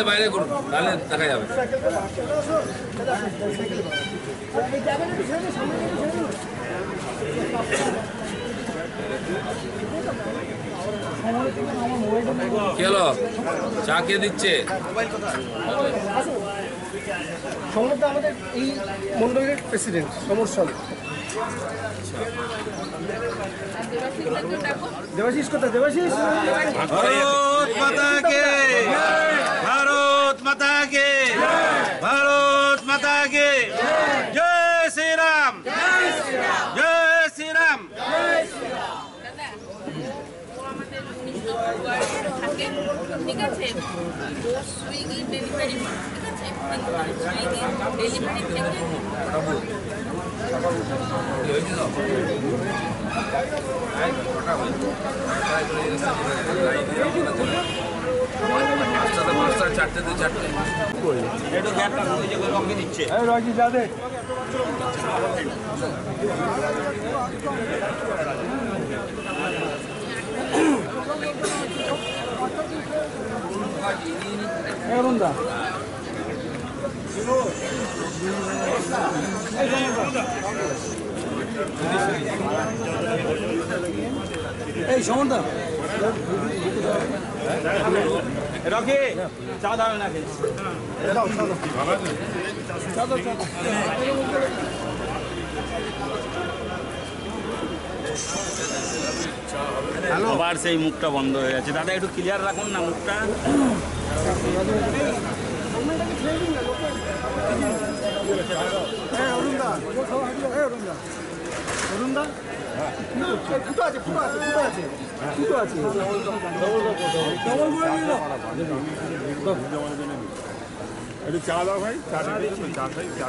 হলে বাইরে করুন তাহলে দেখা যাবে। কি হলো? চা কে দিচ্ছে? আমাদের এই মন্ডলের প্রেসিডেন্ট দেবাশিস কোথায়? দেবাশিস? ভারত মাতা কে ভারত মাতা কে ভারত মাতা কে জয় শ্রীরাম জয় শ্রীরাম ঠিক আছে সুইগি ডেলিভারি ঠিক আছে সুইগি ডেলিভারি থেকে চারটেতে চারটে। দা। এই সমন্দা রকি, চা দাও না আবার সেই মুখটা বন্ধ হয়ে গেছে। দাদা, একটু ক্লিয়ার রাখুন না মুখটা। অরুণদা ফুটো আছে ফুটো আছে ফুটো আছে। ফুটো আছে। ডবল করে নিল একটু চা দাও ভাই চা চা খাই চা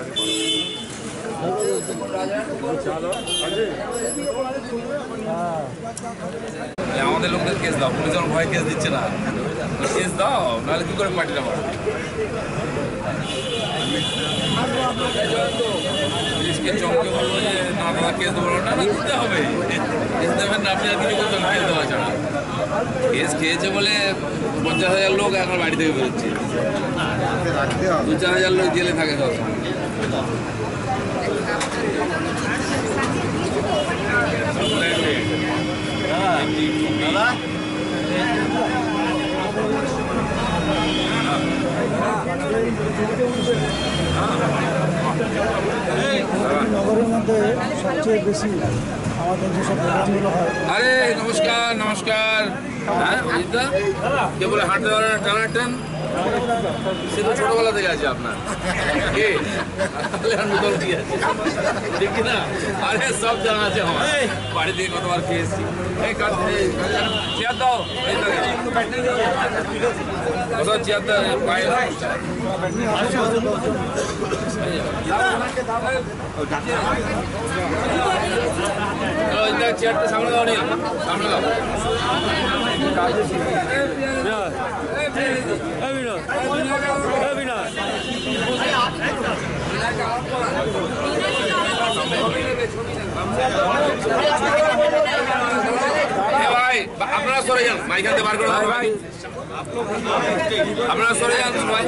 চা দাও তাহলে আমাদের লোকদের কেস দাও। পুলিশ যখন ভয় কেস দিচ্ছে না কেস দাও, নাহলে কি করে যে, না দাদা কেস না। হবে। না, আপনি কেস দেওয়া খেয়েছে বলে পঞ্চাশ হাজার লোক, এখন বাড়ি থেকে বেরোচ্ছে। দু চার হাজার লোক থাকে নগরের মধ্যে সবচেয়ে বেশি আমাদের যেসব প্রোগ্রামগুলো হয় আরে নমস্কার নমস্কার হ্যাঁ অজিতদা কে বলে হাঁটতে পারে না টানাটান সে তো ছোটবেলা থেকে আছে আপনার। নতুন কি আছে? ঠিক না? আরে সব জানা আছে আমার। বাড়ি থেকে কতবার খেয়ে এসেছি। চেয়ার দাও। এই চেয়ার দাও। পায়ে চেয়ারটা সামনে দাও নি সামনে দাও ভাই বা- আপনারা সরে যান। মাইখান বার করে ভাই আপনারা সরে যান সবাই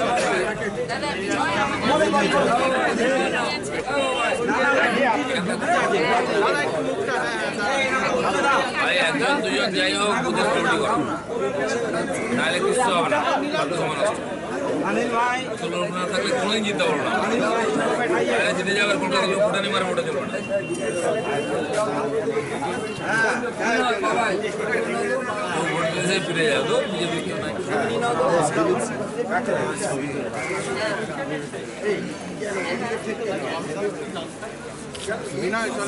ভাই একজন দুজন যাই হোক বুঝে কমিটি করো নাহলে কিছু হবে না ফালতু সময় নষ্ট ষোলো লোক না থাকলে কোনোদিন জিততে পারব না আরে জিতে যাবে কলকাতা লোক ফুটানি মারে ওটা চলবে না তো ভোট দিতে ফিরে যাও তো বিজেপি কেউ নাই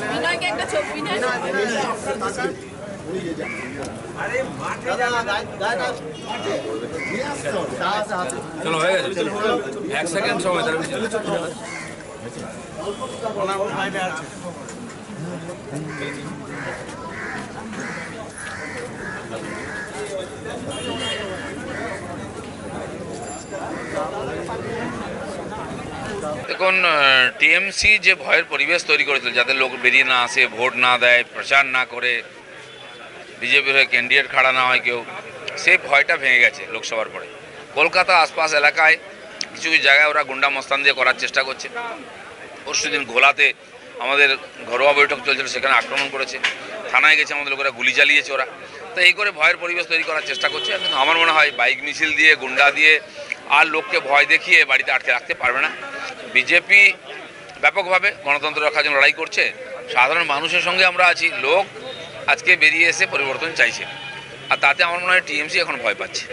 বিনয়কে একটা ছবি বিনয় চলো হয়ে গেছে। এক সেকেন্ড সময় তার দেখুন টিএমসি যে ভয়ের পরিবেশ তৈরি করেছিল যাতে লোক বেরিয়ে না আসে ভোট না দেয় প্রচার না করে বিজেপির হয়ে ক্যান্ডিডেট খাড়া না হয় কেউ সেই ভয়টা ভেঙে গেছে লোকসভার পরে। কলকাতা আশপাশ এলাকায় কিছু কিছু জায়গায় ওরা গুন্ডা মস্তান দিয়ে করার চেষ্টা করছে। পরশু দিন ঘোলাতে আমাদের ঘরোয়া বৈঠক চলছিল, সেখানে আক্রমণ করেছে। থানায় গেছে আমাদের লোকেরা, গুলি চালিয়েছে ওরা। তো এই করে ভয়ের পরিবেশ তৈরি করার চেষ্টা করছে, কিন্তু আমার মনে হয় বাইক মিছিল দিয়ে, গুন্ডা দিয়ে আর লোককে ভয় দেখিয়ে বাড়িতে আটকে রাখতে পারবে না। বিজেপি ব্যাপকভাবে গণতন্ত্র রক্ষার জন্য লড়াই করছে। সাধারণ মানুষের সঙ্গে আমরা আছি, লোক আজকে বেরিয়ে এসে পরিবর্তন চাইছে। আর তাতে আমার মনে হয় টিএমসি এখন ভয় পাচ্ছে।